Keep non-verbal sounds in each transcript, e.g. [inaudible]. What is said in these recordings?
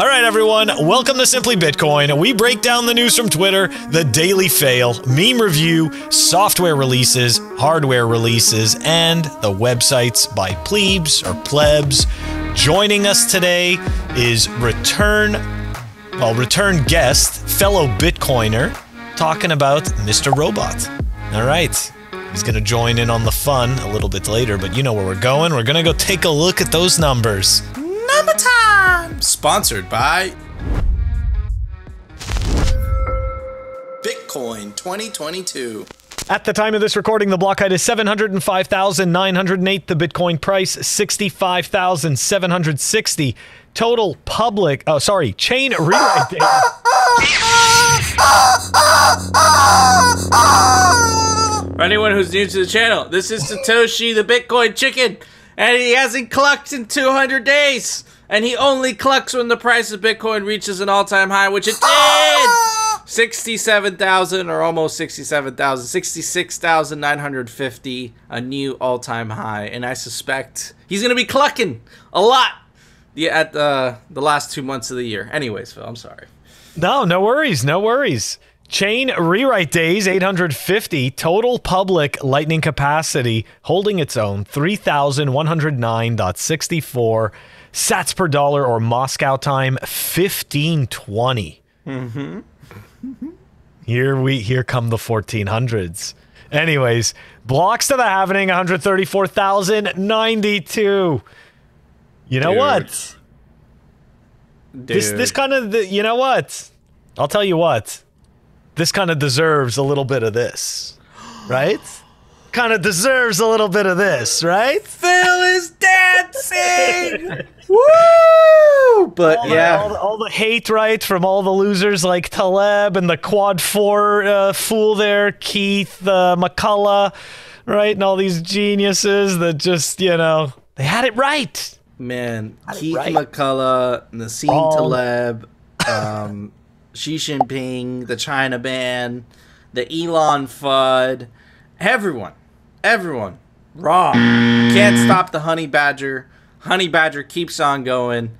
All right, everyone, welcome to Simply Bitcoin. We break down the news from Twitter, the daily fail, meme review, software releases, hardware releases, and the websites by plebes or plebs. Joining us today is return, well, return guest, fellow Bitcoiner, talking about Mr. Robot. All right, he's going to join in on the fun a little bit later, but you know where we're going. We're going to go take a look at those numbers. Number time! Sponsored by Bitcoin 2022. At the time of this recording, the block height is 705,908. The Bitcoin price, 65,760. Total public, oh, sorry, chain rewrite data. For anyone who's new to the channel, this is Satoshi the Bitcoin chicken, and he hasn't clucked in 200 days. And he only clucks when the price of Bitcoin reaches an all-time high, which it did! [laughs] 67,000 or almost 67,000, 66,950, a new all-time high. And I suspect he's going to be clucking a lot the, at the, the last two months of the year. Anyways, Phil, I'm sorry. No, no worries, no worries. Chain rewrite days 850, total public lightning capacity holding its own 3109.64 sats per dollar or Moscow time 1520. Mm-hmm. Here we here come the 1400s. Anyways, blocks to the happening 134,092. You know Dude. what? This this kind of you know what? I'll tell you what. This kind of deserves a little bit of this. Right? [gasps] [gasps] [gasps] kind of deserves a little bit of this, right? Phil is dancing. [laughs] Woo! But all the, yeah, all, the, all the hate, right, from all the losers like Taleb and the Quad Four uh, fool there, Keith uh, McCullough, right, and all these geniuses that just, you know, they had it right. man, Keith right. McCullough, Nassim All- Taleb, [laughs] um, Xi Jinping, the China ban, the Elon FUD, everyone, everyone, wrong. Can't stop the honey badger. Honey badger keeps on going.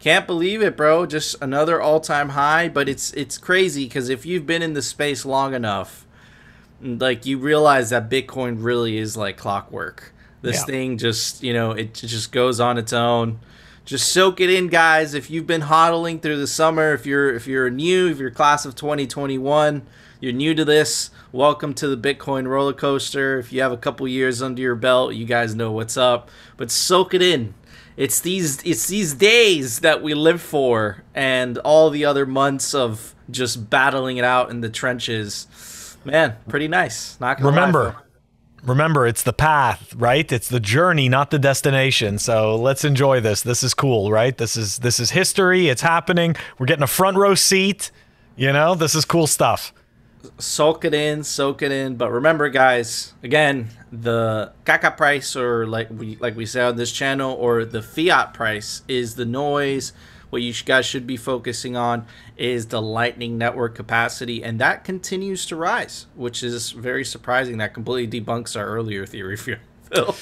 Can't believe it, bro. Just another all-time high, but it's it's crazy because if you've been in the space long enough, like you realize that Bitcoin really is like clockwork. This Yeah. thing just, you know, it just goes on its own. Just soak it in, guys. If you've been hodling through the summer, if you're if you're new, if you're class of 2021, you're new to this, welcome to the Bitcoin roller coaster. If you have a couple years under your belt, you guys know what's up. But soak it in. It's these it's these days that we live for and all the other months of just battling it out in the trenches. Man, pretty nice. Not Remember, remember, it's the path, right? It's the journey, not the destination. So let's enjoy this. This is cool, right? This is this is history. It's happening. We're getting a front row seat. You know, this is cool stuff. Soak it in, soak it in. But remember, guys, again, the caca price, or like we like we say on this channel, or the fiat price is the noise. What you guys should be focusing on is the Lightning Network capacity, and that continues to rise, which is very surprising. That completely debunks our earlier theory, Phil. [laughs]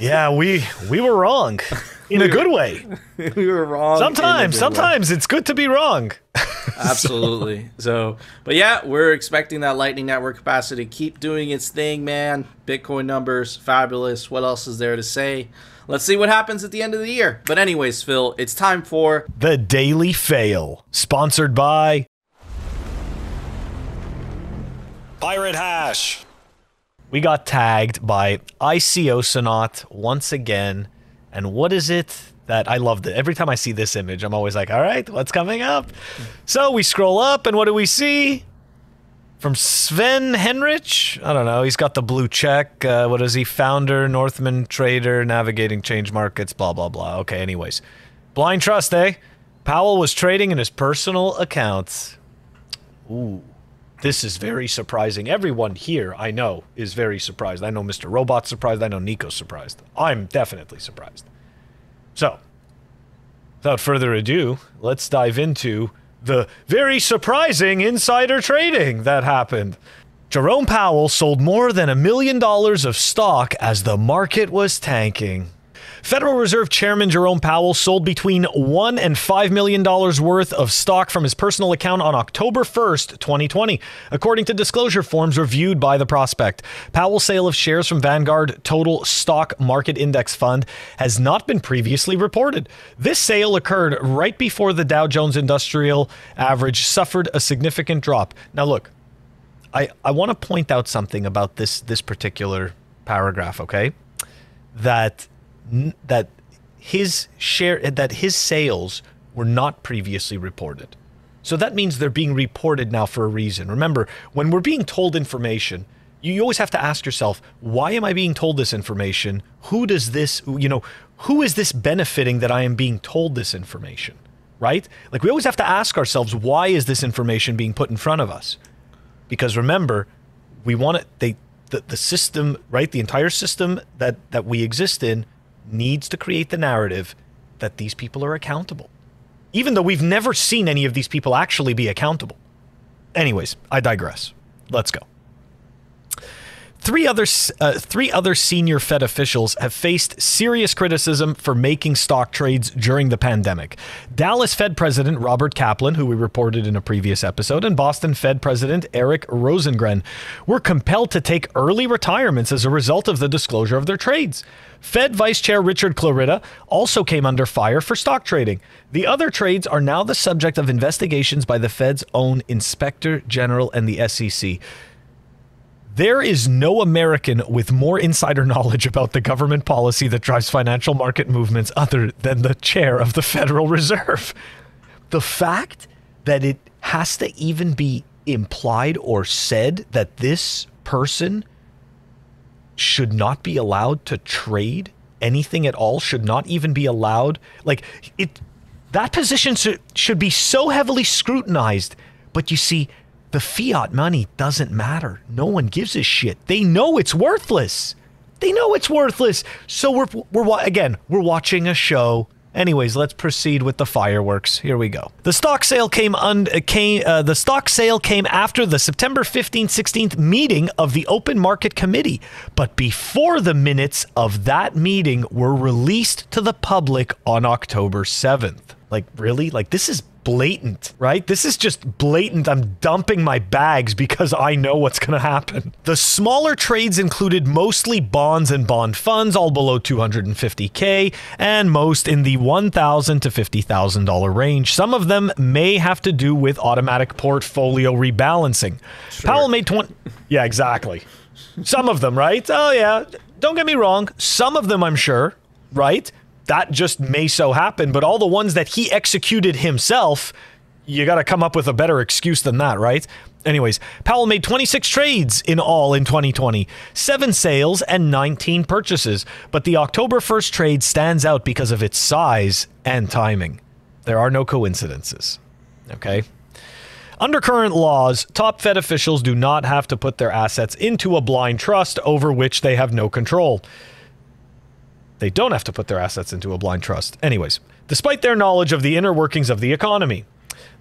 Yeah, we we were wrong [laughs] in a good way. [laughs] we were wrong. in a Sometimes, way. sometimes it's good to be wrong. [laughs] Absolutely. So, but yeah, we're expecting that Lightning Network capacity to keep doing its thing, man. Bitcoin numbers, fabulous. What else is there to say? Let's see what happens at the end of the year. But, anyways, Phil, it's time for The Daily Fail, sponsored by Pirate Hash. We got tagged by ICO once again. And what is it that I loved it? Every time I see this image, I'm always like, all right, what's coming up? So we scroll up, and what do we see? From Sven Henrich? I don't know. He's got the blue check. Uh, what is he? Founder, Northman trader, navigating change markets, blah, blah, blah. Okay, anyways. Blind trust, eh? Powell was trading in his personal accounts. Ooh. This is very surprising. Everyone here, I know, is very surprised. I know Mr. Robot's surprised. I know Nico's surprised. I'm definitely surprised. So, without further ado, let's dive into the very surprising insider trading that happened. Jerome Powell sold more than a million dollars of stock as the market was tanking. Federal Reserve Chairman Jerome Powell sold between one and five million dollars worth of stock from his personal account on October 1st, 2020, according to disclosure forms reviewed by the prospect. Powell's sale of shares from Vanguard Total Stock Market Index Fund has not been previously reported. This sale occurred right before the Dow Jones Industrial Average suffered a significant drop. Now, look, I, I want to point out something about this this particular paragraph, okay? That that his share that his sales were not previously reported. So that means they're being reported now for a reason. Remember, when we're being told information, you always have to ask yourself, why am I being told this information? Who does this, you know, who is this benefiting that I am being told this information? Right? Like we always have to ask ourselves, why is this information being put in front of us? Because remember, we want it they the, the system, right? The entire system that that we exist in needs to create the narrative that these people are accountable. Even though we've never seen any of these people actually be accountable. Anyways, I digress. Let's go. Three other, uh, three other senior Fed officials have faced serious criticism for making stock trades during the pandemic. Dallas Fed President Robert Kaplan, who we reported in a previous episode, and Boston Fed President Eric Rosengren were compelled to take early retirements as a result of the disclosure of their trades. Fed Vice Chair Richard Clarida also came under fire for stock trading. The other trades are now the subject of investigations by the Fed's own Inspector General and the SEC. There is no American with more insider [laughs] knowledge about the government policy that drives financial market movements other than the chair of the Federal Reserve. The fact that it has to even be implied or said that this person should not be allowed to trade anything at all, should not even be allowed, like it, that position should, should be so heavily scrutinized. But you see, the fiat money doesn't matter. No one gives a shit. They know it's worthless. They know it's worthless. So we're we're again, we're watching a show. Anyways, let's proceed with the fireworks. Here we go. The stock sale came un, uh, came uh, the stock sale came after the September 15th 16th meeting of the Open Market Committee, but before the minutes of that meeting were released to the public on October 7th. Like really? Like this is blatant, right? This is just blatant. I'm dumping my bags because I know what's going to happen. The smaller trades included mostly bonds and bond funds, all below 250K, and most in the $1,000 to $50,000 range. Some of them may have to do with automatic portfolio rebalancing. Sure. Powell made 20. Yeah, exactly. Some of them, right? Oh, yeah. Don't get me wrong. Some of them, I'm sure, right? That just may so happen. But all the ones that he executed himself, you got to come up with a better excuse than that, right? Anyways, Powell made 26 trades in all in 2020, seven sales and 19 purchases. But the October 1st trade stands out because of its size and timing. There are no coincidences. Okay? Under current laws, top Fed officials do not have to put their assets into a blind trust over which they have no control. They don't have to put their assets into a blind trust. Anyways, despite their knowledge of the inner workings of the economy,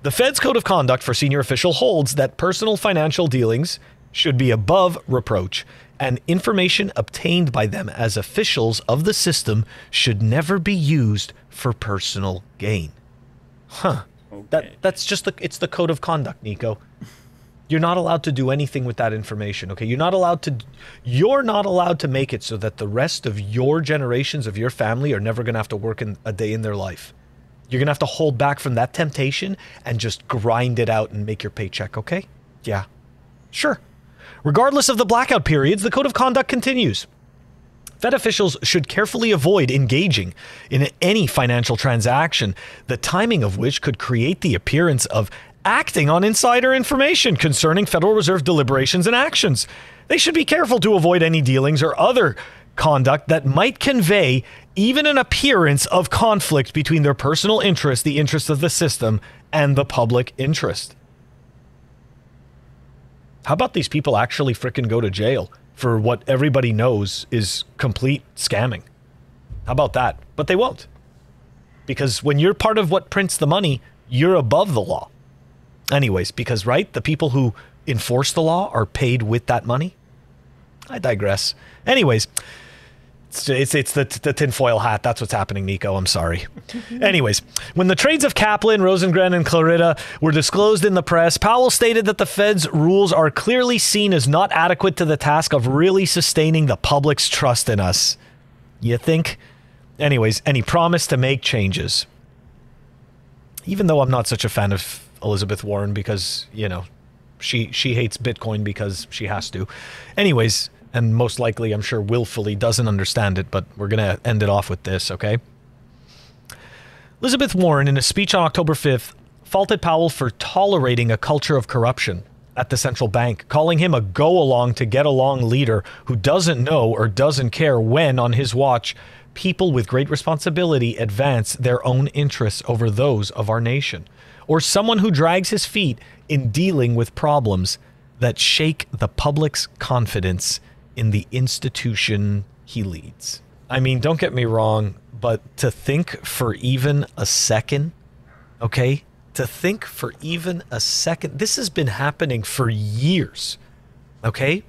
the Fed's code of conduct for senior official holds that personal financial dealings should be above reproach, and information obtained by them as officials of the system should never be used for personal gain. Huh. Okay. That that's just the it's the code of conduct, Nico. You're not allowed to do anything with that information, okay? You're not allowed to you're not allowed to make it so that the rest of your generations of your family are never going to have to work in a day in their life. You're going to have to hold back from that temptation and just grind it out and make your paycheck, okay? Yeah. Sure. Regardless of the blackout periods, the code of conduct continues. Fed officials should carefully avoid engaging in any financial transaction, the timing of which could create the appearance of acting on insider information concerning Federal Reserve deliberations and actions. They should be careful to avoid any dealings or other conduct that might convey even an appearance of conflict between their personal interest, the interest of the system, and the public interest. How about these people actually fricking go to jail for what everybody knows is complete scamming? How about that? But they won't. Because when you're part of what prints the money, you're above the law. Anyways, because, right, the people who enforce the law are paid with that money. I digress. Anyways, It's, it's, it's the, the tinfoil hat. That's what's happening, Nico. I'm sorry. [laughs] Anyways, when the trades of Kaplan, Rosengren, and Clarida were disclosed in the press, Powell stated that the Fed's rules are clearly seen as not adequate to the task of really sustaining the public's trust in us. You think? Anyways, and he promised to make changes. Even though I'm not such a fan of Elizabeth Warren because, you know, she she hates Bitcoin because she has to. Anyways, and most likely, I'm sure, willfully doesn't understand it, but we're going to end it off with this, okay? Elizabeth Warren, in a speech on October 5th, faulted Powell for tolerating a culture of corruption at the central bank, calling him a go along to get along leader who doesn't know or doesn't care when, on his watch, people with great responsibility advance their own interests over those of our nation, or someone who drags his feet in dealing with problems that shake the public's confidence in the institution he leads. I mean, don't get me wrong, but to think for even a second, okay? To think for even a second, this has been happening for years, okay?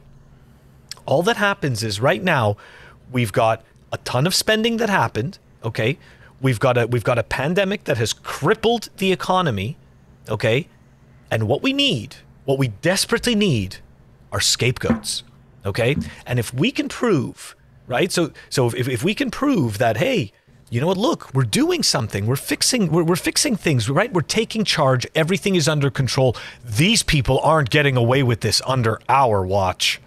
All that happens is right now, we've got a ton of spending that happened, okay? We've got a we've got a pandemic that has crippled the economy, okay? And what we need, what we desperately need are scapegoats. Okay. And if we can prove, right? So, so if, if we can prove that, hey, you know what? Look, we're doing something. We're fixing. We're, we're fixing things, right? We're taking charge. Everything is under control. These people aren't getting away with this under our watch.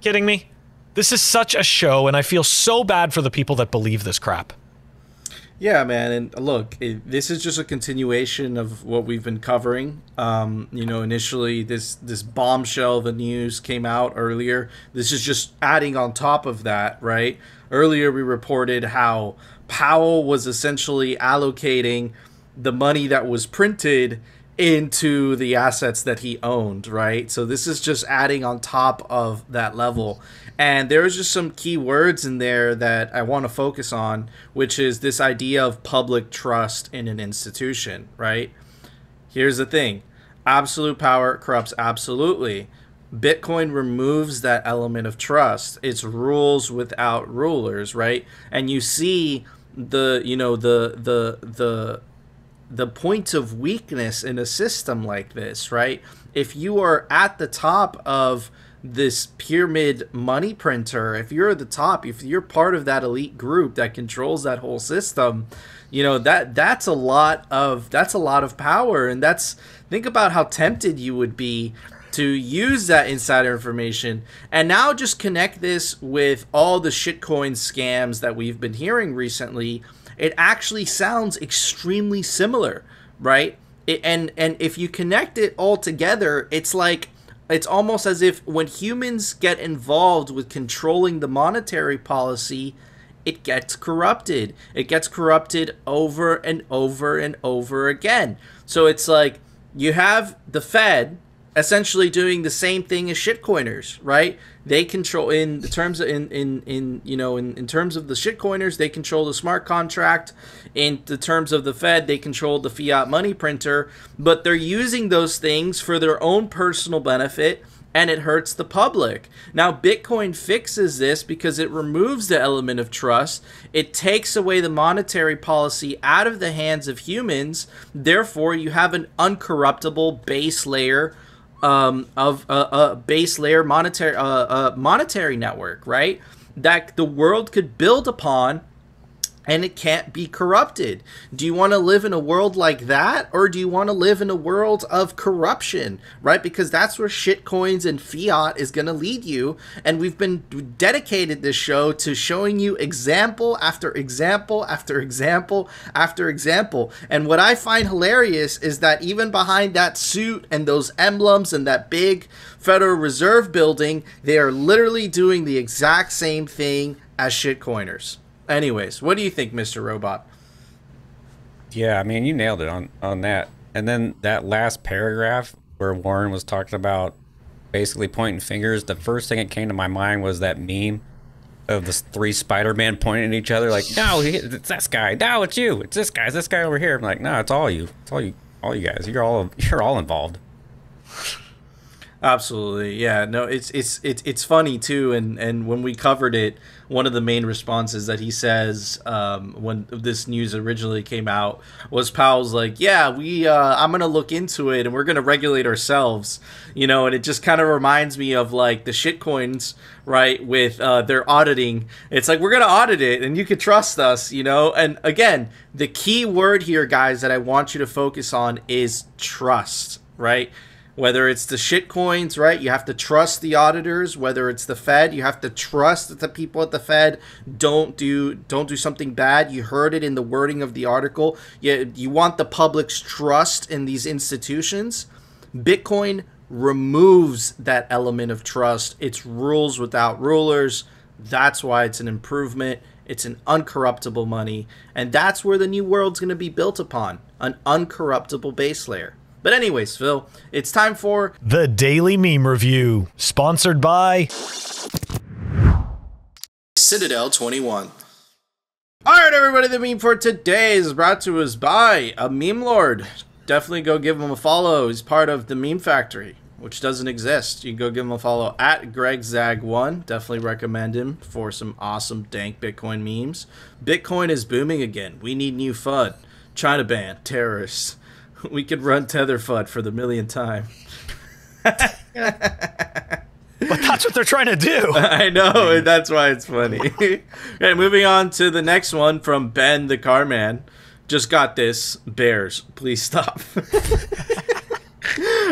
Kidding me? This is such a show, and I feel so bad for the people that believe this crap. Yeah, man, and look, it, this is just a continuation of what we've been covering. Um, you know, initially this this bombshell the news came out earlier. This is just adding on top of that, right? Earlier we reported how Powell was essentially allocating the money that was printed into the assets that he owned, right? So this is just adding on top of that level. And there's just some key words in there that I want to focus on, which is this idea of public trust in an institution, right? Here's the thing absolute power corrupts absolutely. Bitcoin removes that element of trust. It's rules without rulers, right? And you see the, you know, the, the, the, the point of weakness in a system like this, right? If you are at the top of this pyramid money printer, if you're at the top, if you're part of that elite group that controls that whole system, you know that that's a lot of that's a lot of power, and that's think about how tempted you would be to use that insider information. And now just connect this with all the shitcoin scams that we've been hearing recently. It actually sounds extremely similar right? It, and and if you connect it all together it's like it's almost as if when humans get involved with controlling the monetary policy, it gets corrupted. It gets corrupted over and over and over again. So it's like you have the Fed essentially doing the same thing as shitcoiners, right? They control in the terms of, in in in you know in, in terms of the shitcoiners, they control the smart contract. In the terms of the Fed, they control the fiat money printer, but they're using those things for their own personal benefit and it hurts the public. Now, Bitcoin fixes this because it removes the element of trust. It takes away the monetary policy out of the hands of humans. Therefore, you have an uncorruptible base layer um, of a uh, base layer monetary uh, monetary network, right? That the world could build upon and it can't be corrupted. Do you want to live in a world like that or do you want to live in a world of corruption, right? Because that's where shit coins and fiat is going to lead you. And we've been dedicated this show to showing you example after example after example after example. And what I find hilarious is that even behind that suit and those emblems and that big Federal Reserve building, they are literally doing the exact same thing as shitcoiners. Anyways, what do you think, Mr. Robot? Yeah, I mean, you nailed it on on that. And then that last paragraph where Warren was talking about basically pointing fingers, the first thing that came to my mind was that meme of the three Spider-Man pointing at each other, like, "No, it's this guy. No, it's you. It's this guy. It's this guy over here." I'm like, "No, it's all you. It's all you. All you guys. You're all [laughs] you're all involved." Absolutely, yeah. No, it's it's it's it's funny too, and and when we covered it, one of the main responses that he says um, when this news originally came out was Powell's like, "Yeah, we uh, I'm gonna look into it, and we're gonna regulate ourselves," you know, and it just kind of reminds me of like the shitcoins, right? With uh, their auditing, it's like we're gonna audit it, and you can trust us, you know. And again, the key word here, guys, that I want you to focus on is trust, right? Whether it's the shit coins, right? You have to trust the auditors. Whether it's the Fed, you have to trust that the people at the Fed don't do don't do something bad. You heard it in the wording of the article. You, you want the public's trust in these institutions. Bitcoin removes that element of trust. It's rules without rulers. That's why it's an improvement. It's an uncorruptible money. And that's where the new world's going to be built upon an uncorruptible base layer. But anyways, Phil, it's time for The Daily Meme Review, sponsored by Citadel 21. All right, everybody. The meme for today is brought to us by a meme lord. Definitely go give him a follow. He's part of the Meme Factory, which doesn't exist. You can go give him a follow at GregZaj1. Definitely recommend him for some awesome dank Bitcoin memes. Bitcoin is booming again. We need new FUD. China ban terrorists. [laughs] We could run Tetherfud for the millionth time. [laughs] But that's what they're trying to do. [laughs] I know, and that's why it's funny. okay, moving on to the next one from Ben the Carman. Just got this. Bears, please stop.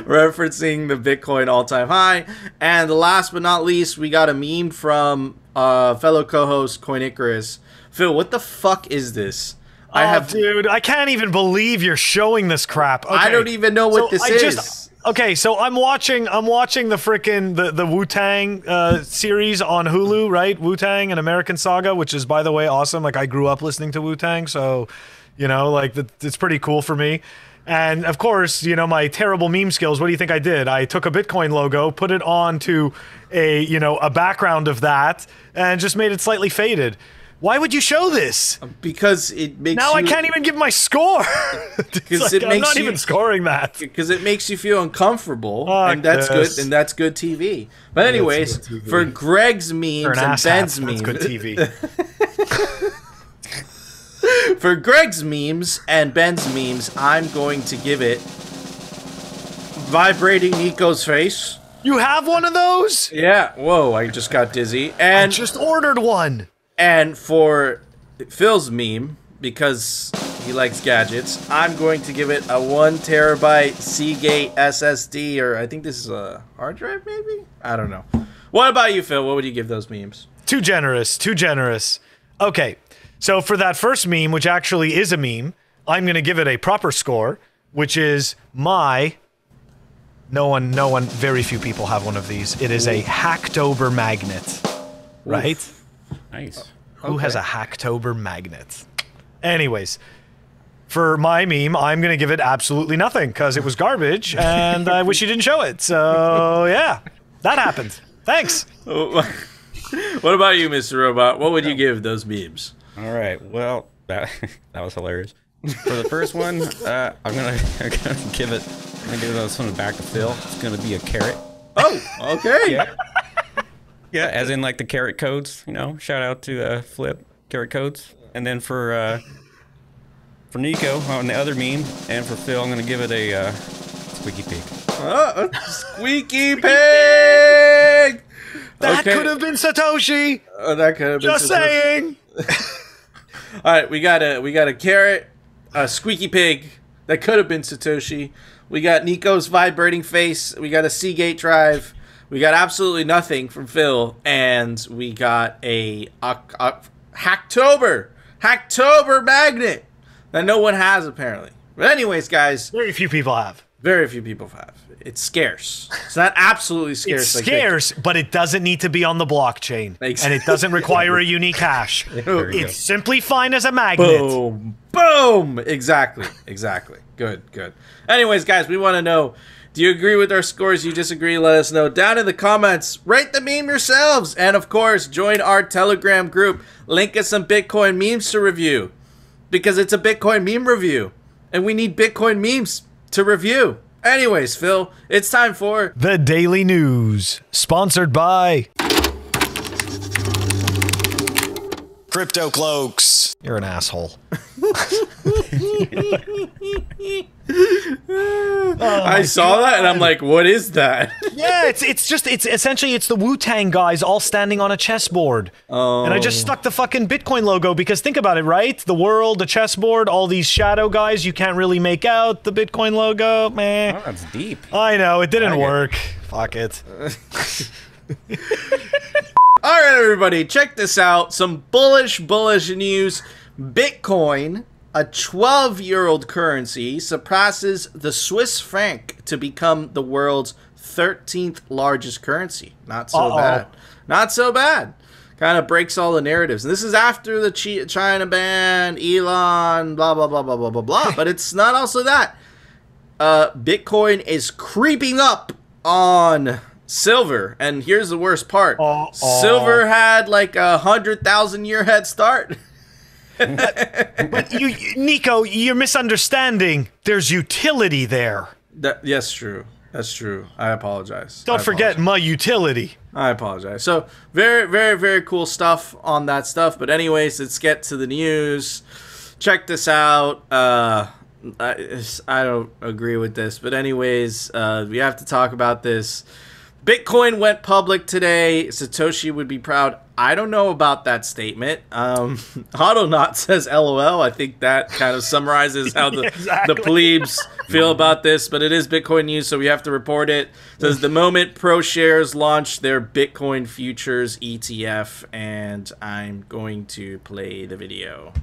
Referencing the Bitcoin all time high. And last but not least, we got a meme from uh, fellow co host Coin Icarus. Phil, what the fuck is this? I have, dude. I can't even believe you're showing this crap. Okay. I don't even know what So this I is. just- okay, so I'm watching. I'm watching the freaking the the Wu Tang uh, series on Hulu, right? Wu Tang and American Saga, which is by the way awesome. Like I grew up listening to Wu Tang, so you know, like th- it's pretty cool for me. And of course, you know my terrible meme skills. What do you think I did? I took a Bitcoin logo, put it onto a you know a background of that, and just made it slightly faded. Why would you show this? Um, because it makes Now I can't even give my score. [laughs] Because it makes I'm not you- even scoring that. because it makes you feel uncomfortable, Fuck and that's this. good, and that's good TV. But anyways, TV. for Greg's memes an and Ben's memes, That's good TV. [laughs] for Greg's memes and Ben's memes, I'm going to give it vibrating Nico's face. you have one of those? Yeah, whoa! I just got dizzy. I And just ordered one. And for Phil's meme because he likes gadgets, I'm going to give it a one terabyte Seagate SSD, or I think this is a hard drive, maybe. I don't know. What about you, Phil? What would you give those memes? Too generous. Too generous. Okay. So for that first meme, which actually is a meme, I'm going to give it a proper score, which is my. No one, no one, very few people have one of these. It is a Hacktober magnet. Right? Nice. Who has a Hacktober magnet? Anyways, for my meme, I'm going to give it absolutely nothing because it was garbage [laughs] and I wish you didn't show it. So, yeah, that happened. Thanks. [laughs] what about you, Mr. Robot? What would you give those memes? All right. Well, that [laughs] that was hilarious. For the first one, uh, I'm gonna I'm gonna give it. I'm gonna give this one back to Phil. It's gonna be a carrot. Oh, okay. Yeah. Yeah, as in like the carrot codes. You know, shout out to uh, Flip carrot codes. And then for uh, for Nico on the other meme, and for Phil, I'm gonna give it a uh, squeaky pig. Uh, [laughs] squeaky pig. That Okay. could have been Satoshi. Oh, that could have been Just some- saying. [laughs] All right, we got a we got a carrot, a squeaky pig that could have been Satoshi. We got Nico's vibrating face. We got a Seagate drive. We got absolutely nothing from Phil, and we got a, a Hacktober Hacktober magnet that no one has apparently. But anyways, guys, Very few people have. very few people have. It's scarce. It's not absolutely scarce. It's like scarce, but it doesn't need to be on the blockchain. And it [laughs] doesn't require a unique hash. You go. It's simply fine as a magnet. Boom. Boom. Exactly. Exactly. Good. Good. Anyways, guys, we want to know do you agree with our scores? You disagree? Let us know down in the comments. Write the meme yourselves. And of course, join our Telegram group. Link us some Bitcoin memes to review because it's a Bitcoin meme review. And we need Bitcoin memes to review. Anyways, Phil, it's time for The Daily News, sponsored by. CryptoCloaks. You're an asshole. [laughs] Oh I saw that and I'm like, what is that? [laughs] Yeah, it's it's just it's essentially it's the Wu Tang guys all standing on a chessboard. Oh. And I just oh. stuck the fucking Bitcoin logo because think about it, right? The world, the chessboard, all these shadow guys, you can't really make out the Bitcoin logo. Man, Oh, that's deep. I know it didn't Like it. work. Fuck it. [laughs] All right, everybody, check this out. Some bullish, bullish news. Bitcoin, a 12 year old currency, surpasses the Swiss franc to become the world's 13th largest currency. Not so Uh-oh. bad. Not so bad. Kind of breaks all the narratives. And this is after the Chi- China ban, Elon, blah, blah, blah, blah, blah, blah, blah. [laughs] but it's not also that. Uh, Bitcoin is creeping up on silver. And here's the worst part Uh-oh. silver had like a hundred thousand year head start. [laughs] But you, you- Nico, you're misunderstanding. There's utility there. That, yes, true. That's true. I apologize. Don't I forget apologize. my utility. I apologize. So very, very, very cool stuff on that stuff. But anyways, let's get to the news. Check this out. Uh, I, I don't agree with this, but anyways, uh, we have to talk about this. Bitcoin went public today. Satoshi would be proud. I don't know about that statement. Um, [laughs] Autonaut says LOL. I think that kind of summarizes how the, [laughs] Exactly. the plebes feel about this, but it is Bitcoin news, so we have to report it. It says the moment ProShares launched their Bitcoin futures ETF, and I'm going to play the video.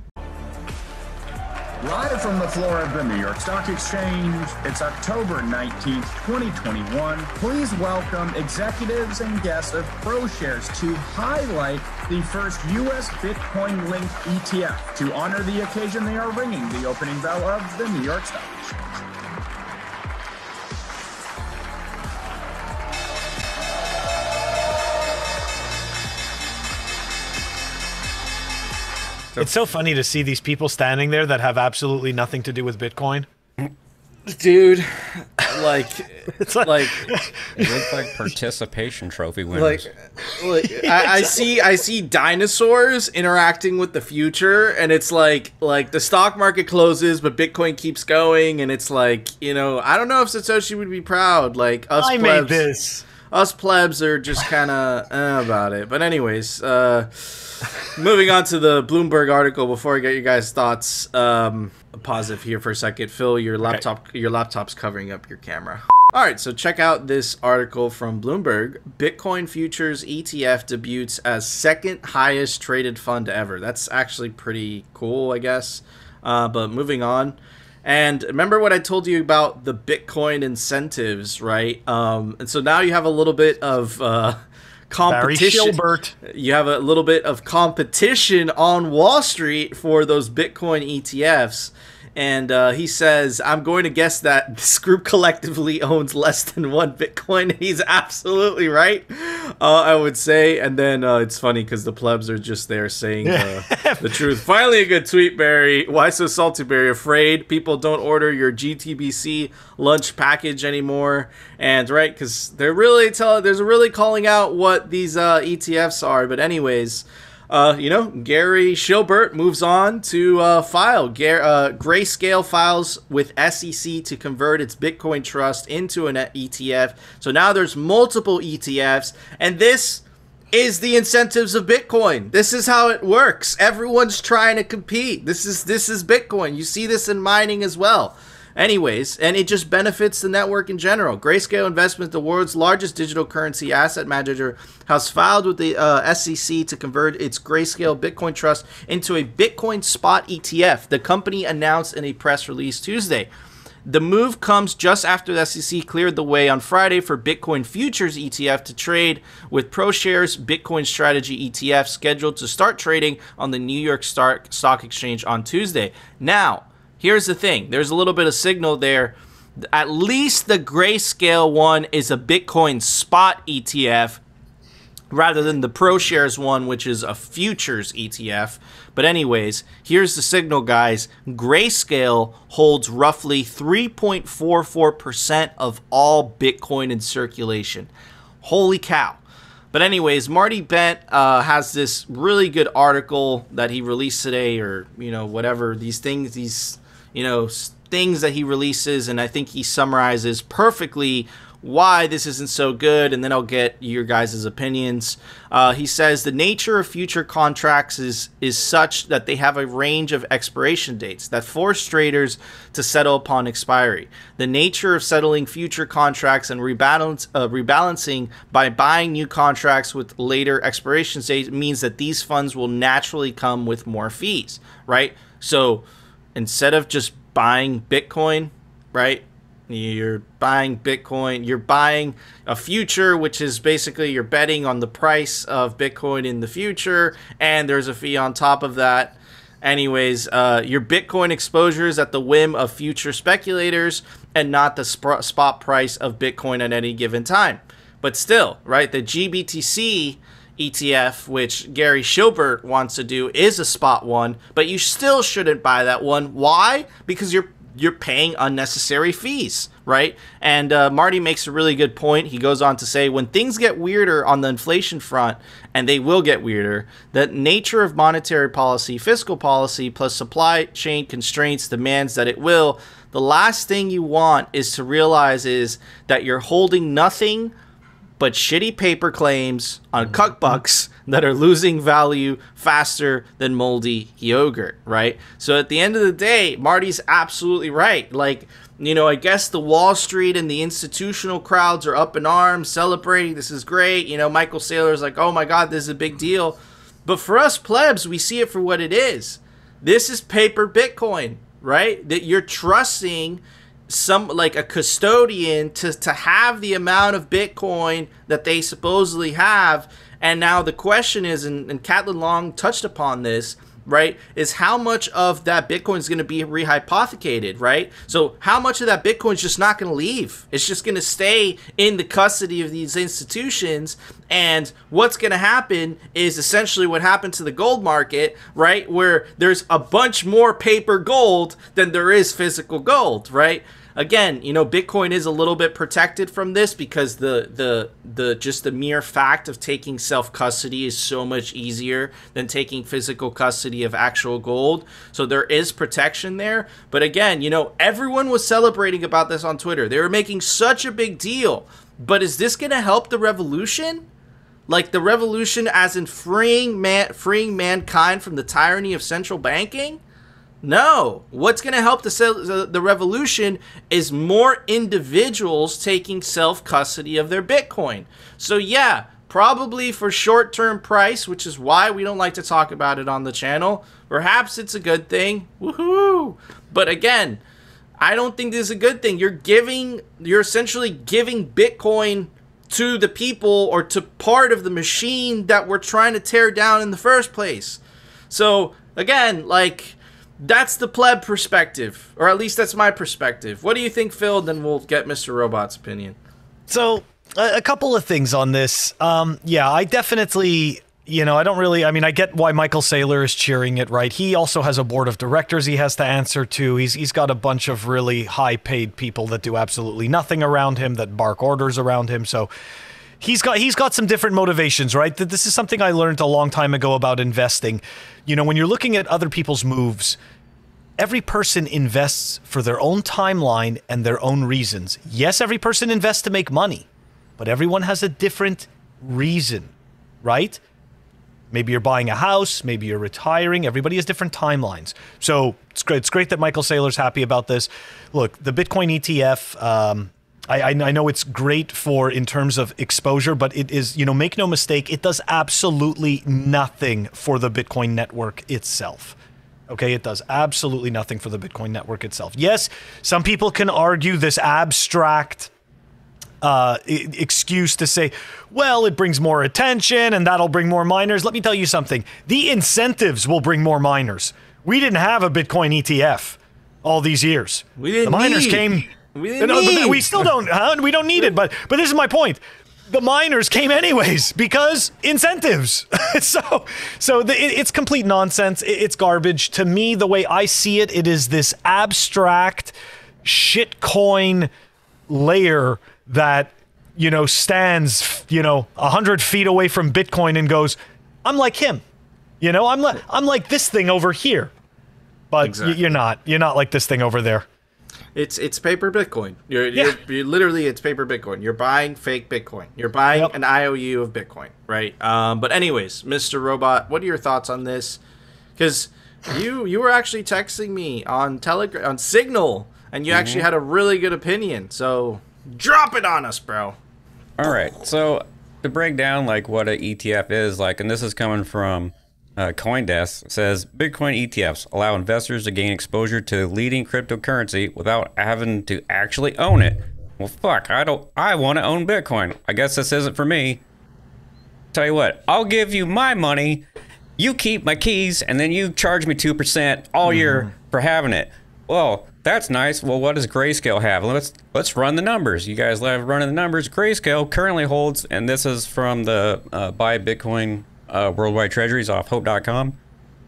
Live from the floor of the New York Stock Exchange, it's October 19th, 2021. Please welcome executives and guests of ProShares to highlight the first U.S. Bitcoin linked ETF. To honor the occasion, they are ringing the opening bell of the New York Stock Exchange. It's so funny to see these people standing there that have absolutely nothing to do with Bitcoin. Dude, like, [laughs] It's like, like, It looks like participation trophy winners. like, like I, I [laughs] see, I see dinosaurs interacting with the future, and it's like, like the stock market closes, but Bitcoin keeps going, and it's like, you know, I don't know if Satoshi would be proud. Like us, I plebs, made this. us plebs are just kind of uh, about it. But anyways, uh, moving on to the Bloomberg article before I get you guys' thoughts. Um, positive here for a second. Phil, your laptop, your laptop's covering up your camera. All right, so check out this article from Bloomberg. Bitcoin futures ETF debuts as second highest traded fund ever. That's actually pretty cool, I guess. Uh, but moving on. And remember what I told you about the Bitcoin incentives, right? Um, and so now you have a little bit of uh, competition. You have a little bit of competition on Wall Street for those Bitcoin ETFs. And uh, he says, I'm going to guess that this group collectively owns less than one Bitcoin. [laughs] He's absolutely right, uh, I would say. And then uh, it's funny because the plebs are just there saying uh, [laughs] the truth. Finally, a good tweet, Barry. Why so salty, Barry? Afraid people don't order your GTBC lunch package anymore. And right, because they're really telling, there's really calling out what these uh, ETFs are. But, anyways, uh, you know, Gary Silbert moves on to uh, file. Gar- uh, Grayscale files with SEC to convert its Bitcoin trust into an ETF. So now there's multiple ETFs, and this is the incentives of Bitcoin. This is how it works. Everyone's trying to compete. This is this is Bitcoin. You see this in mining as well. Anyways, and it just benefits the network in general. Grayscale Investments, the world's largest digital currency asset manager, has filed with the uh, SEC to convert its Grayscale Bitcoin Trust into a Bitcoin spot ETF. The company announced in a press release Tuesday. The move comes just after the SEC cleared the way on Friday for Bitcoin Futures ETF to trade with ProShares Bitcoin Strategy ETF scheduled to start trading on the New York Stock Stock Exchange on Tuesday. Now, here's the thing there's a little bit of signal there. At least the grayscale one is a Bitcoin spot ETF. rather than the ProShares one, which is a futures ETF. But, anyways, here's the signal, guys. Grayscale holds roughly 3.44% of all Bitcoin in circulation. Holy cow. But, anyways, Marty Bent uh, has this really good article that he released today, or, you know, whatever, these things, these, you know, things that he releases, and I think he summarizes perfectly why this isn't so good, and then I'll get your guys' opinions. Uh, he says the nature of future contracts is is such that they have a range of expiration dates that force traders to settle upon expiry. The nature of settling future contracts and rebalance, uh, rebalancing by buying new contracts with later expiration dates means that these funds will naturally come with more fees, right? So instead of just buying Bitcoin, right? You're buying Bitcoin. You're buying a future, which is basically you're betting on the price of Bitcoin in the future, and there's a fee on top of that. Anyways, uh, your Bitcoin exposure is at the whim of future speculators and not the sp- spot price of Bitcoin at any given time. But still, right, the GBTC ETF, which Gary Silbert wants to do, is a spot one, but you still shouldn't buy that one. Why? Because you're you're paying unnecessary fees, right? And uh, Marty makes a really good point. He goes on to say when things get weirder on the inflation front, and they will get weirder, the nature of monetary policy, fiscal policy, plus supply chain constraints demands that it will. The last thing you want is to realize is that you're holding nothing but shitty paper claims on cuck bucks that are losing value faster than moldy yogurt, right? So at the end of the day, Marty's absolutely right. Like, you know, I guess the Wall Street and the institutional crowds are up in arms, celebrating. This is great. You know, Michael Saylor's like, oh my God, this is a big deal. But for us plebs, we see it for what it is. This is paper Bitcoin, right? That you're trusting some like a custodian to to have the amount of Bitcoin that they supposedly have. And now the question is, and, and Caitlin Long touched upon this, right? Is how much of that Bitcoin is going to be rehypothecated, right? So how much of that Bitcoin is just not going to leave? It's just going to stay in the custody of these institutions. And what's going to happen is essentially what happened to the gold market, right? Where there's a bunch more paper gold than there is physical gold, right? Again, you know, Bitcoin is a little bit protected from this because the the the just the mere fact of taking self custody is so much easier than taking physical custody of actual gold. So there is protection there. But again, you know, everyone was celebrating about this on Twitter. They were making such a big deal. But is this going to help the revolution? Like the revolution as in freeing man freeing mankind from the tyranny of central banking? No. What's going to help the, the revolution is more individuals taking self custody of their Bitcoin. So, yeah, probably for short term price, which is why we don't like to talk about it on the channel. Perhaps it's a good thing. Woohoo! But again, I don't think this is a good thing. You're giving, you're essentially giving Bitcoin to the people or to part of the machine that we're trying to tear down in the first place. So, again, like that's the pleb perspective, or at least that's my perspective. What do you think, Phil? Then we'll get Mr. Robot's opinion. So, a, a couple of things on this. Um, yeah, I definitely, you know, I don't really. I mean, I get why Michael Saylor is cheering it, right? He also has a board of directors he has to answer to. He's he's got a bunch of really high-paid people that do absolutely nothing around him, that bark orders around him. So he's got he's got some different motivations, right? This is something I learned a long time ago about investing. You know, when you're looking at other people's moves, every person invests for their own timeline and their own reasons. Yes, every person invests to make money, but everyone has a different reason, right? Maybe you're buying a house, maybe you're retiring. Everybody has different timelines. So it's great. It's great that Michael Saylor's happy about this. Look, the Bitcoin ETF. Um, I, I know it's great for in terms of exposure, but it is, you know, make no mistake, it does absolutely nothing for the Bitcoin network itself. Okay, it does absolutely nothing for the Bitcoin network itself. Yes, some people can argue this abstract uh, excuse to say, well, it brings more attention and that'll bring more miners. Let me tell you something the incentives will bring more miners. We didn't have a Bitcoin ETF all these years. We didn't the miners need. came we, no, we still don't. Huh? We don't need it. But but this is my point. the miners came anyways because incentives. [laughs] so, so the, it, it's complete nonsense. It, it's garbage. To me, the way I see it, it is this abstract shitcoin layer that you know stands you know a hundred feet away from Bitcoin and goes, "I'm like him." You know, I'm like I'm like this thing over here, but Exactly. y- you're not. You're not like this thing over there. It's it's paper Bitcoin. You're, Yeah. you're, you're literally it's paper Bitcoin. You're buying fake Bitcoin. You're buying Yep. an IOU of Bitcoin, right? Um, but anyways, Mr. Robot, what are your thoughts on this? Because you you were actually texting me on Telegram on Signal, and you actually had a really good opinion. So drop it on us, bro. All right. So to break down like what a ETF is like, and this is coming from uh, CoinDesk, says Bitcoin ETFs allow investors to gain exposure to leading cryptocurrency without having to actually own it. Well, fuck, I don't. I want to own Bitcoin. I guess this isn't for me. Tell you what, I'll give you my money. You keep my keys, and then you charge me two percent all year for having it. Well, that's nice. Well, what does Grayscale have? Let's let's run the numbers. You guys love running the numbers. Grayscale currently holds, and this is from the uh, Buy Bitcoin uh, Worldwide Treasuries off Hope.com.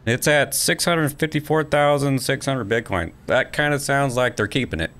It's at six hundred fifty-four thousand six hundred Bitcoin. That kind of sounds like they're keeping it.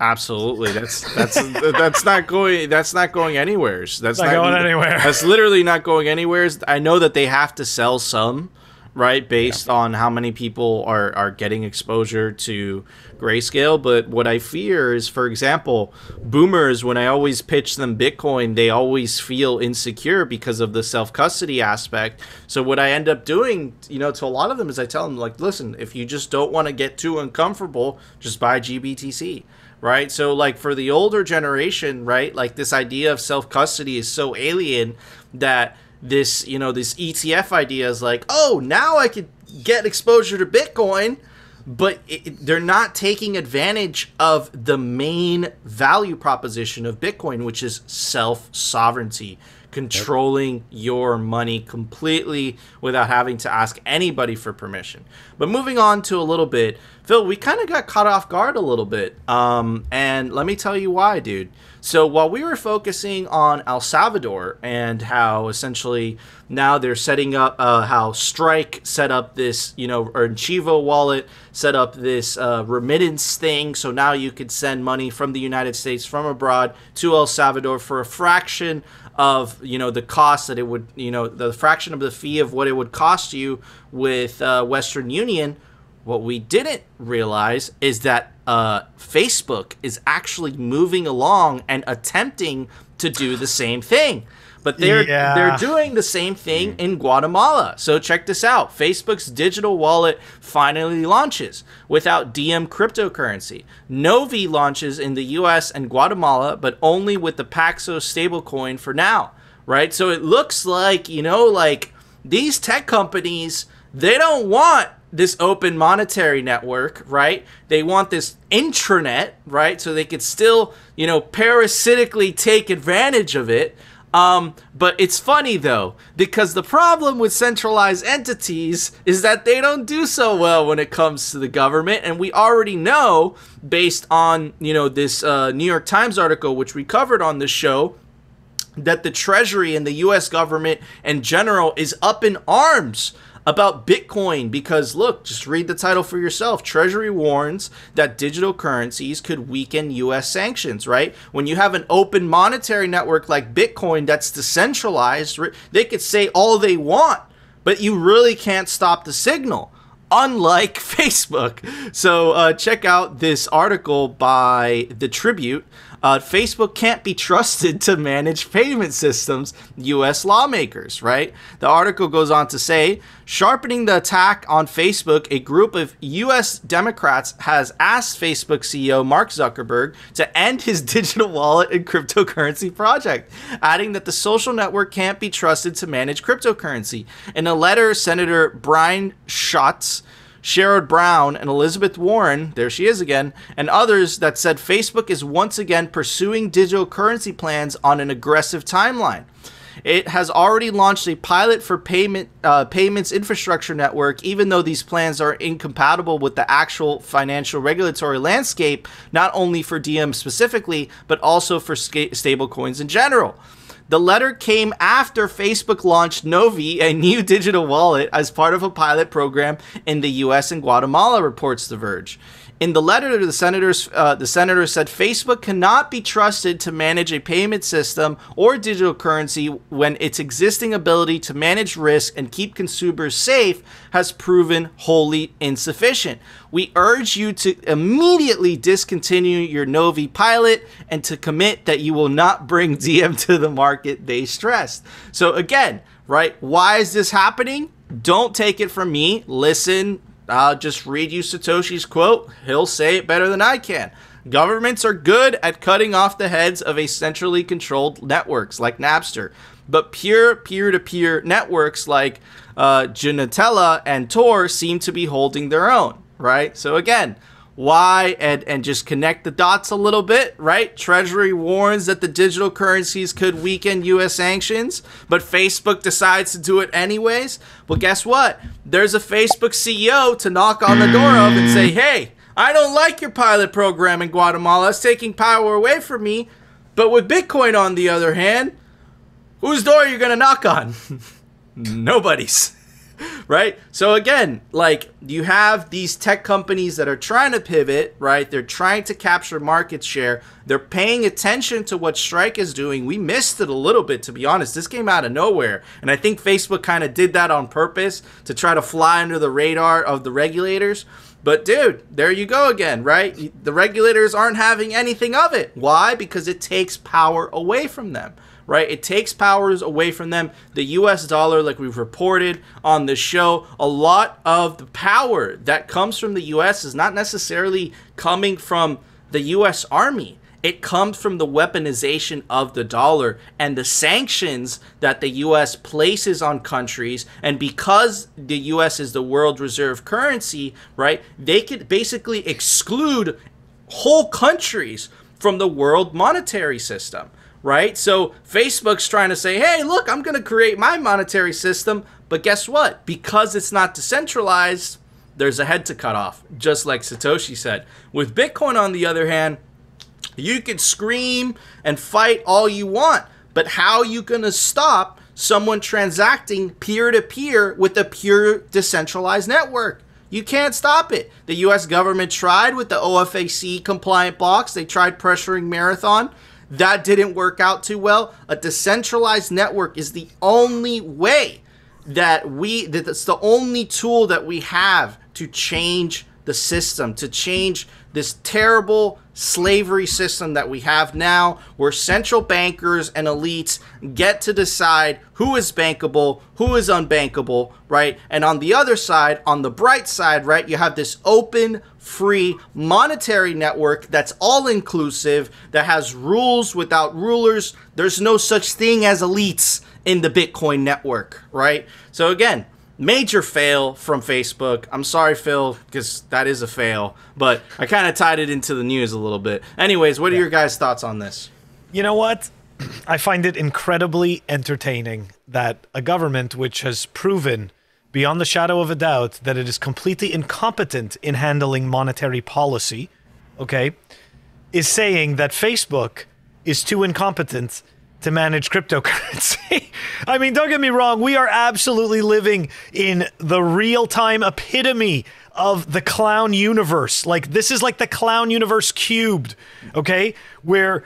Absolutely. That's that's [laughs] that's not going that's not going anywhere. That's Not going anywhere. That's literally not going anywhere. I know that they have to sell some, right, based on how many people are are getting exposure to grayscale, but what I fear is for example, boomers when I always pitch them Bitcoin, they always feel insecure because of the self-custody aspect. So what I end up doing, you know, to a lot of them is I tell them like, listen, if you just don't want to get too uncomfortable, just buy GBTC right? So like for the older generation, right? Like this idea of self custody is so alien that this, you know, this ETF idea is like, oh, now I could get exposure to Bitcoin, but it, they're not taking advantage of the main value proposition of Bitcoin, which is self sovereignty. Controlling your money completely without having to ask anybody for permission. But moving on to a little bit, Phil, we kind of got caught off guard a little bit. Um, and let me tell you why, dude. So while we were focusing on El Salvador and how essentially now they're setting up, uh, how Strike set up this, you know, or Chivo wallet set up this uh, remittance thing. So now you could send money from the United States from abroad to El Salvador for a fraction of you know the cost that it would you know the fraction of the fee of what it would cost you with uh, Western Union. What we didn't realize is that uh, Facebook is actually moving along and attempting to do the same thing. But they're Yeah. they're doing the same thing in Guatemala. So check this out. Facebook's digital wallet finally launches without Diem cryptocurrency. Novi launches in the US and Guatemala, but only with the Paxos stablecoin for now, right? So it looks like, you know, like these tech companies, they don't want this open monetary network, right? They want this intranet, right? So they could still, you know, parasitically take advantage of it. Um, but it's funny though, because the problem with centralized entities is that they don't do so well when it comes to the government, and we already know, based on you know this uh, New York Times article which we covered on this show, that the Treasury and the U.S. government in general is up in arms about Bitcoin because look, just read the title for yourself. Treasury warns that digital currencies could weaken U.S. sanctions, right? When you have an open monetary network like Bitcoin that's decentralized, they could say all they want, but you really can't stop the signal unlike [laughs] Facebook. So uh, check out this article by The Tribute. Uh, Facebook can't be trusted to manage payment systems, U.S. lawmakers, right? The article goes on to say, sharpening the attack on Facebook, a group of U.S. Democrats has asked Facebook CEO Mark Zuckerberg to end his [laughs] digital wallet and cryptocurrency project, adding that the social network can't be trusted to manage cryptocurrency. In a letter, Senator Brian Schatz Sherrod Brown and Elizabeth Warren, there she is again, and others that said Facebook is once again pursuing digital currency plans on an aggressive timeline. It has already launched a pilot for payment uh, payments infrastructure network, even though these plans are incompatible with the actual financial regulatory landscape, not only for Diem specifically, but also for sca- stablecoins in general. The letter came after Facebook launched Novi, a new digital wallet, as part of a pilot program in the US and Guatemala, reports The Verge. In the letter to the senators, uh, the senator said Facebook cannot be trusted to manage a payment system or digital currency when its existing ability to manage risk and keep consumers safe has proven wholly insufficient. We urge you to immediately discontinue your Novi pilot and to commit that you will not bring [laughs] Diem to the market, they stressed. So, again, right, why is this happening? Don't take it from me. Listen, I'll just read you Satoshi's quote. He'll say it better than I can. Governments are good at cutting off the heads of a centrally controlled networks like Napster, but pure peer-to-peer networks like uh, Gnutella and Tor seem to be holding their own, right? So again, why and and just connect the dots a little bit, right? Treasury warns that the digital currencies could weaken US sanctions, but Facebook decides to do it anyways. Well, guess what? There's a Facebook CEO to knock on the door of and say, "Hey, I don't like your pilot program in Guatemala. It's taking power away from me." But with Bitcoin on the other hand, whose door are you going to knock on? [laughs] Nobody's [laughs] right? So again, like you have these tech companies that are trying to pivot, right? They're trying to capture market share. They're paying attention to what Strike is doing. We missed it a little bit, to be honest. This came out of nowhere. And I think Facebook kind of did that on purpose to try to fly under the radar of the regulators. But dude, there you go again, right? The regulators aren't having anything of it. Why? Because it takes power away from them right? It takes powers away from them. The US dollar, like we've reported on the show, a lot of the power that comes from the US is not necessarily coming from the US Army. It comes from the weaponization of the dollar and the sanctions that the US places on countries. And because the US is the world reserve currency, right, they could basically exclude whole countries from the world monetary system right? So Facebook's trying to say, hey, look, I'm going to create my monetary system. But guess what? Because it's not decentralized, there's a head to cut off, just like Satoshi said. With Bitcoin, on the other hand, you can scream and fight all you want, but how are you going to stop someone transacting peer to peer with a pure decentralized network? You can't stop it. The US government tried with the OFAC compliant blocks, they tried pressuring Marathon. That didn't work out too well. A decentralized network is the only way that we that's the only tool that we have to change the system, to change this terrible slavery system that we have now, where central bankers and elites get to decide who is bankable, who is unbankable, right? And on the other side, on the bright side, right, you have this open, free monetary network that's all inclusive, that has rules without rulers. There's no such thing as elites in the Bitcoin network, right? So again, major fail from Facebook. I'm sorry, Phil, because that is a fail, but I kind of tied it into the news a little bit. Anyways, what are your guys' thoughts on this? You know what? I find it incredibly entertaining that a government which has proven beyond the shadow of a doubt that it is completely incompetent in handling monetary policy, okay, is saying that Facebook is too incompetent to manage cryptocurrency. [laughs] I mean, don't get me wrong, we are absolutely living in the real time epitome of the clown universe. Like, this is like the clown universe cubed, okay? Where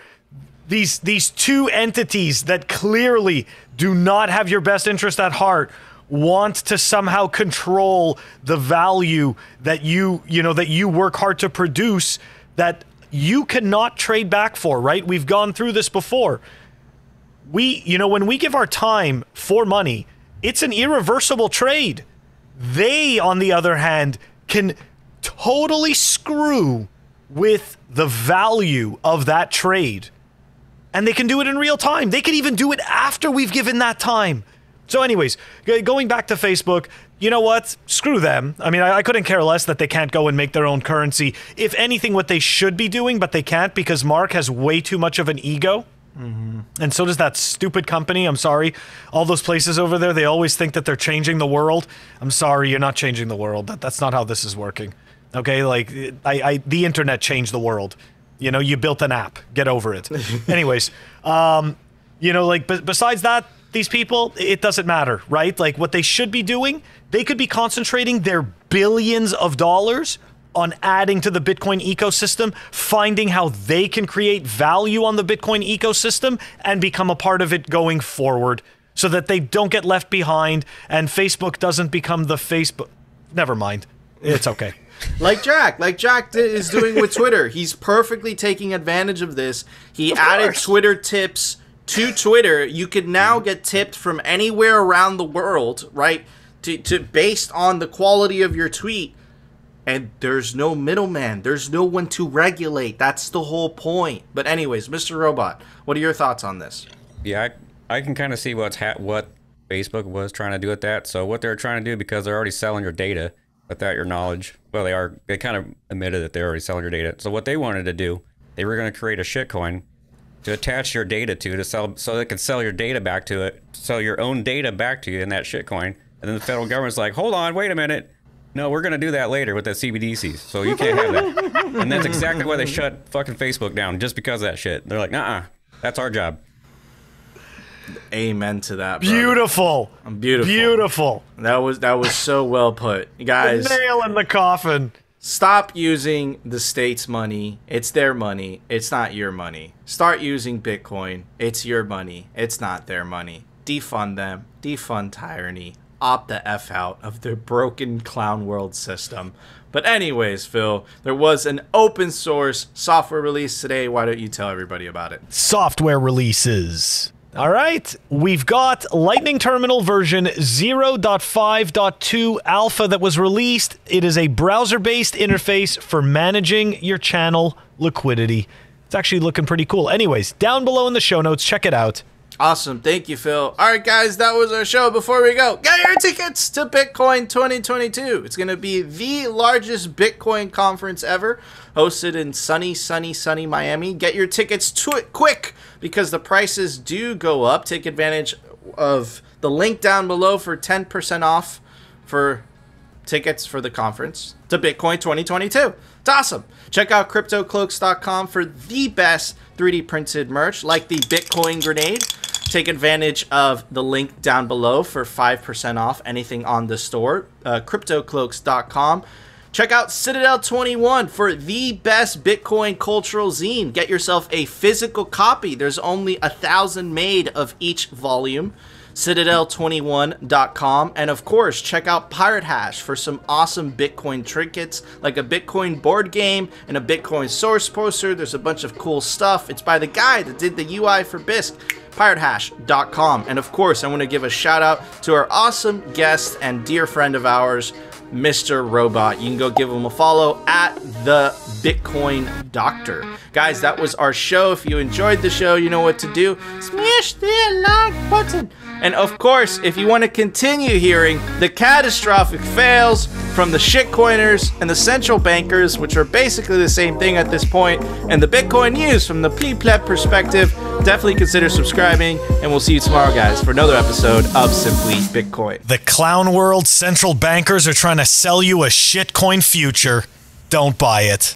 these these two entities that clearly do not have your best interest at heart want to somehow control the value that you you know that you work hard to produce that you cannot trade back for right we've gone through this before we, you know, when we give our time for money, it's an irreversible trade. They, on the other hand, can totally screw with the value of that trade. And they can do it in real time. They can even do it after we've given that time. So, anyways, going back to Facebook, you know what? Screw them. I mean, I, I, couldn't care less that they can't go and make their own currency. If anything, what they should be doing, but they can't because Mark has way too much of an ego And so does that stupid company. I'm sorry. All those places over there, they always think that they're changing the world. I'm sorry, you're not changing the world. That, that's not how this is working. Okay, like I, I the internet changed the world. You know, you built an app. Get over it. [laughs] Anyways, um, you know, like b- besides that, these people, it doesn't matter, right? Like what they should be doing, they could be concentrating their billions of dollars on adding to the Bitcoin ecosystem, finding how they can create value on the Bitcoin ecosystem and become a part of it going forward so that they don't get left behind and Facebook doesn't become the Facebook. Never mind. It's okay. [laughs] like Jack, like Jack di- is doing with Twitter. He's perfectly taking advantage of this. He added Twitter tips to Twitter. You could now mm-hmm. get tipped from anywhere around the world, right? To, to based on the quality of your tweet. And there's no middleman. There's no one to regulate. That's the whole point. But anyways, Mr. Robot, what are your thoughts on this? Yeah, I, I can kind of see what's ha- what Facebook was trying to do with that. So what they're trying to do because they're already selling your data without your knowledge. Well, they are. They kind of admitted that they're already selling your data. So what they wanted to do, they were going to create a shitcoin to attach your data to to sell, so they can sell your data back to it, sell your own data back to you in that shitcoin. And then the federal government's like, hold on, wait a minute. No, we're gonna do that later with the CBDCs. So you can't have that. [laughs] and that's exactly why they shut fucking Facebook down, just because of that shit. They're like, nah, that's our job. Amen to that. brother. Beautiful. Beautiful. Beautiful. That was that was so well put, guys. Nail in the coffin. Stop using the state's money. It's their money. It's not your money. Start using Bitcoin. It's your money. It's not their money. Defund them. Defund tyranny. Opt the F out of their broken clown world system. But, anyways, Phil, there was an open source software release today. Why don't you tell everybody about it? software releases. All right, we've got Lightning Terminal version 0.5.2 alpha that was released. It is a browser based interface for managing your channel liquidity. It's actually looking pretty cool. Anyways, down below in the show notes, check it out. Awesome. Thank you, Phil. All right, guys, that was our show. Before we go, get your tickets to Bitcoin 2022. It's going to be the largest Bitcoin conference ever, hosted in sunny, sunny, sunny Miami. Get your tickets to it quick because the prices do go up. Take advantage of the link down below for 10% off for tickets for the conference to Bitcoin 2022. It's awesome. Check out CryptoCloaks.com for the best 3D printed merch like the Bitcoin grenade. Take advantage of the link down below for 5% off anything on the store. Uh, CryptoCloaks.com. Check out Citadel 21 for the best Bitcoin cultural zine. Get yourself a physical copy. There's only a thousand made of each volume citadel21.com and of course check out pirate hash for some awesome bitcoin trinkets like a bitcoin board game and a bitcoin source poster there's a bunch of cool stuff it's by the guy that did the ui for bisq piratehash.com and of course i want to give a shout out to our awesome guest and dear friend of ours Mr. Robot. You can go give him a follow at the Bitcoin Doctor. Guys, that was our show. If you enjoyed the show, you know what to do. Smash that like button. And of course, if you want to continue hearing the catastrophic fails from the shitcoiners and the central bankers, which are basically the same thing at this point, and the Bitcoin news from the pleb perspective, definitely consider subscribing. And we'll see you tomorrow, guys, for another episode of Simply Bitcoin. The clown world central bankers are trying to sell you a shitcoin future. Don't buy it.